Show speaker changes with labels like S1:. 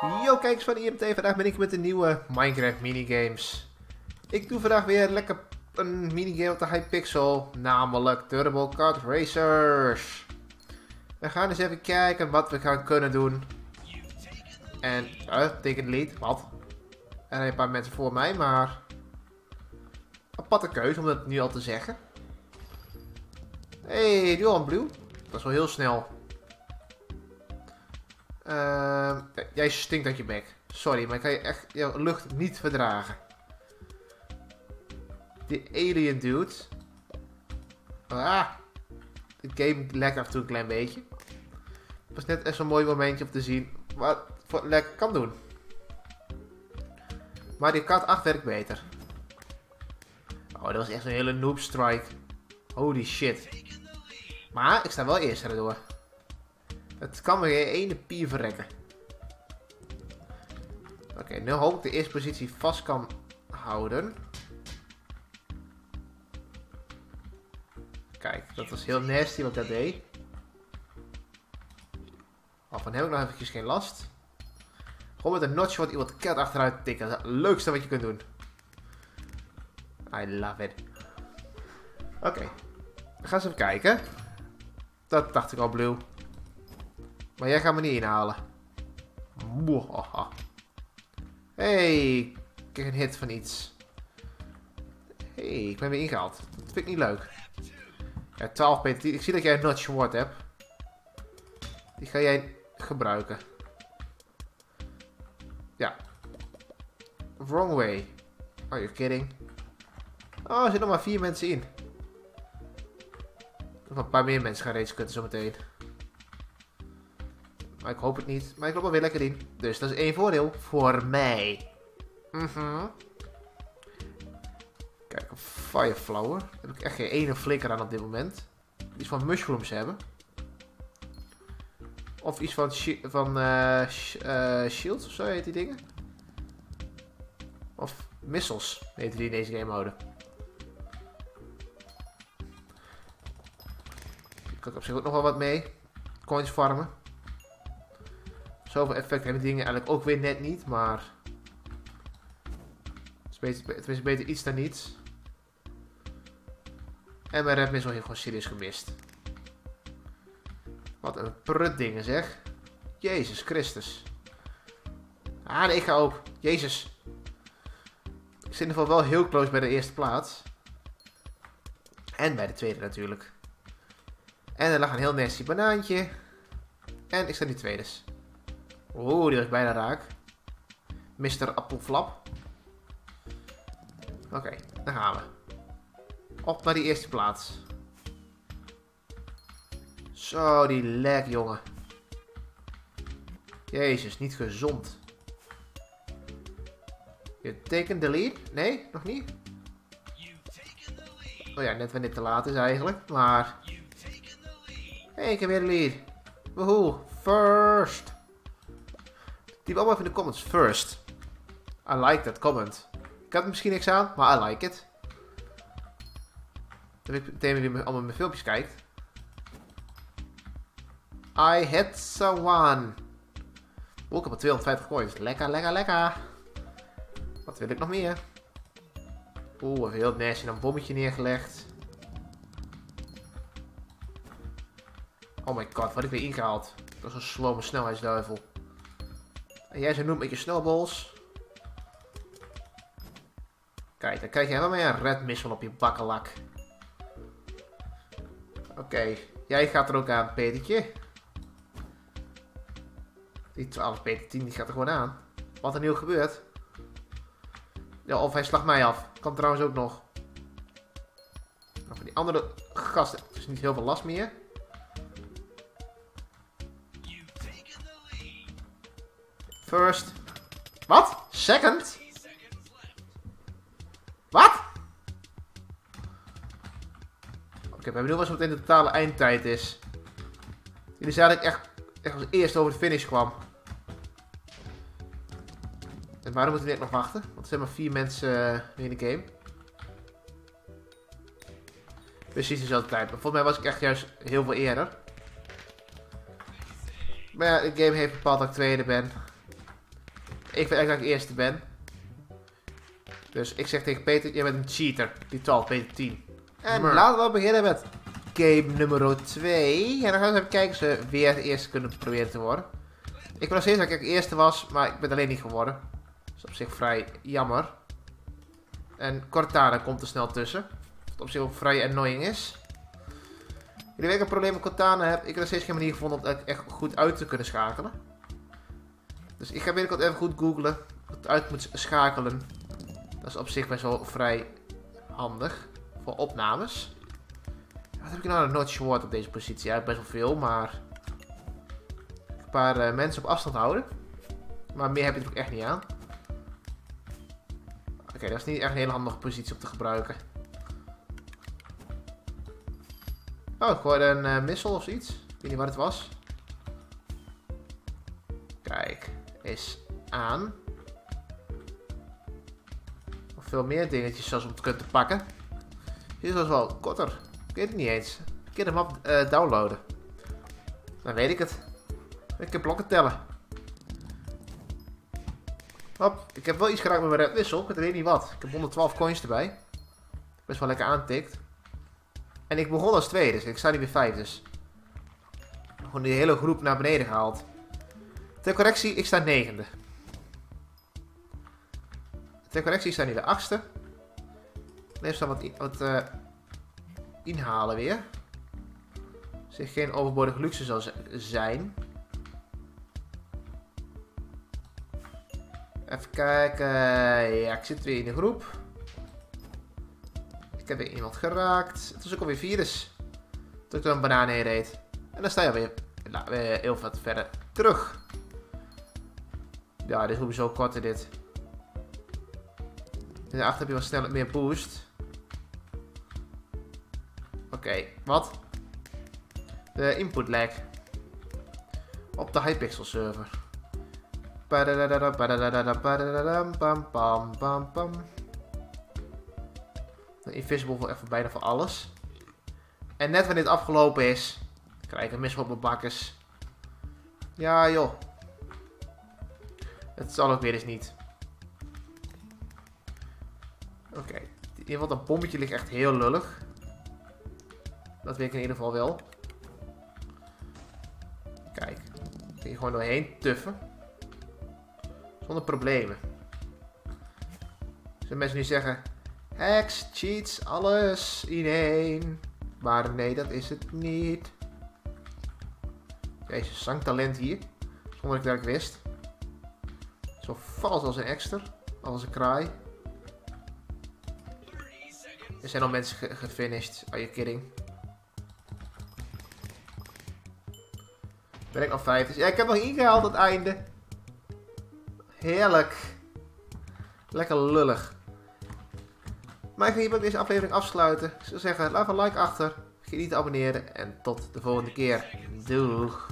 S1: Yo kijkers van IMT, vandaag ben ik met de nieuwe Minecraft minigames. Ik doe vandaag weer lekker een minigame op de Hypixel, namelijk Turbo Kart Racers. We gaan eens even kijken wat we gaan kunnen doen. En, uh, teken lead, wat? Er zijn een paar mensen voor mij, maar... Aparte keuze om dat nu al te zeggen. Hey, doe al een blue. Dat is wel heel snel. Uh, jij stinkt uit je bek. Sorry, maar ik kan je echt jouw lucht niet verdragen. Die alien dude. Ah. De game lekt af en toe een klein beetje. Het was net echt zo'n mooi momentje om te zien wat voor lek kan doen. Maar die kat 8 werkt beter. Oh, dat was echt een hele noob strike. Holy shit. Maar ik sta wel eerst erdoor. Het kan me geen ene pier verrekken. Oké, nu hoop ik de eerste positie vast kan houden. Kijk, dat was heel nasty wat ik dat deed. Oh, van heb ik nog eventjes geen last. Gewoon met een notch wat iemand ket achteruit tikken. Dat is het leukste wat je kunt doen. I love it. Oké. Okay. Gaan eens even kijken. Dat dacht ik al, Blue. Maar jij gaat me niet inhalen. Hey, krijg een hit van iets. hey, ik ben weer ingehaald. Dat vind ik niet leuk. Ja, 12 pt. Ik zie dat jij een notch word hebt. Die ga jij gebruiken. Ja. Wrong way. Are you kidding? Oh, er zitten nog maar vier mensen in. Nog een paar meer mensen gaan race kutten zometeen. Ik hoop het niet. Maar ik loop er weer lekker in. Dus dat is één voordeel voor mij. Mhm. Kijk, een Fireflower. Daar heb ik echt geen ene flikker aan op dit moment. Iets van mushrooms hebben. Of iets van, van uh, shields of zo heet die dingen. Of missiles heet die in deze game houden. Ik kan op zich ook nog wel wat mee. Coins farmen. Zoveel effect hebben dingen eigenlijk ook weer net niet, maar... Het is beter, iets dan niets. En mijn red missile heeft gewoon serieus gemist. Wat een prut dingen zeg. Jezus Christus. Ah, nee, ik ga ook. Jezus. Ik zit in ieder geval wel heel close bij de eerste plaats. En bij de tweede natuurlijk. En er lag een heel nasty banaantje. En ik sta nu tweede. Oeh, die was bijna raak. Mr. Appelflap. Oké, daar gaan we. Op naar die eerste plaats. Zo, die leg, jongen. Jezus, niet gezond. Je tekent de lead? Nee, nog niet? Oh ja, net wanneer het te laat is eigenlijk, maar... Hé, hey, ik heb weer de lead. Woehoe, first. Die allemaal even in de comments. First. I like that comment. Ik heb er misschien niks aan, maar I like it. Dat ik meteen wie allemaal mijn filmpjes kijkt. I hit someone. Oh, ik heb 250 coins. Lekker, lekker, lekker. Wat wil ik nog meer? Oeh, even heel nasty een bommetje neergelegd. Oh my god, wat heb ik weer ingehaald? Dat is een slome snelheidsduivel. En jij zo noemt met je snowballs. Kijk, dan krijg je helemaal een red missile op je bakkelak. Oké, jij gaat er ook aan, Petertje. Die 12 Peter 10 die gaat er gewoon aan. Wat er nu gebeurt. Ja, of hij slacht mij af. Kan trouwens ook nog. Van die andere gasten is niet heel veel last meer. First. Wat? Second? Wat? Oké, okay, hebben nu wat meteen de totale eindtijd is. Jullie dat ik echt, echt als eerste over de finish kwam. En waarom moeten we net nog wachten? Want er zijn maar vier mensen uh, in de game. Precies dezelfde tijd. Maar volgens mij was ik echt juist heel veel eerder. Maar ja, de game heeft bepaald dat ik tweede ben. Ik vind eigenlijk dat ik eerste ben. Dus ik zeg tegen Peter, jij bent een cheater. Die 12, Peter 10. En laten we beginnen met game nummer 2. En dan gaan we eens even kijken of ze weer de eerste kunnen proberen te worden. Ik wil nog steeds dat ik eerste was, maar ik ben alleen niet geworden. Dat is op zich vrij jammer. En Cortana komt er snel tussen. Wat op zich ook vrij annoying is. Jullie weten een probleem met Cortana heb. Ik heb nog steeds geen manier gevonden om het echt goed uit te kunnen schakelen. Dus ik ga binnenkort even goed googlen. Het uit moet schakelen. Dat is op zich best wel vrij handig. Voor opnames. Wat heb ik nou nog gehoord op deze positie? Ja, best wel veel, maar... Een paar eh, mensen op afstand houden. Maar meer heb je er ook echt niet aan. Oké, dat is niet echt een hele handige positie om te gebruiken. Oh, ik hoorde een eh, missile of zoiets. Ik weet niet wat het was. Is aan. Nog veel meer dingetjes zoals om te kunnen pakken. Dit was wel korter. Ik weet het niet eens. Ik kan de map eh, downloaden. Dan weet ik het. Ik heb blokken tellen. Hop, ik heb wel iets geraakt met mijn wissel. Ik weet niet wat. Ik heb 112 coins erbij. Best wel lekker aantikt. En ik begon als tweede, dus ik sta nu weer vijf. Dus gewoon die hele groep naar beneden gehaald. Ter correctie, ik sta negende. Ter correctie, ik sta nu de achtste. Even staan wat, eh, inhalen weer. Zeg geen overbodige luxe zal zijn. Even kijken. Ja, ik zit weer in de groep. Ik heb weer iemand geraakt. Het is ook alweer virus. Toen ik er een banaan heen reed. En dan sta je alweer weer heel wat verder terug. Ja, dit is sowieso korter dit. En daarachter heb je wat sneller meer boost. Oké, wat? De input lag. Op de Hypixel server. De Invisible voor even bijna voor alles. En net wanneer dit afgelopen is, krijg ik een mis op mijn bakkes. Ja joh. Het zal ook weer eens niet. Oké. In ieder geval dat bommetje ligt echt heel lullig. Dat weet ik in ieder geval wel. Kijk. Kun je gewoon doorheen tuffen. Zonder problemen. Zullen mensen nu zeggen... Hacks, cheats, alles in één. Maar nee, dat is het niet. Deze zangtalent hier. Zonder dat ik dat wist. Zo vals als een ekster. Als een kraai. Er zijn al mensen ge- gefinished. Are you kidding? Ben ik al vijf? Dus ja, ik heb nog ingehaald het einde. Heerlijk. Lekker lullig. Maar ik ga hierbij deze aflevering afsluiten. Ik zou zeggen, laat een like achter. Vergeet niet te abonneren. En tot de volgende keer. Doeg.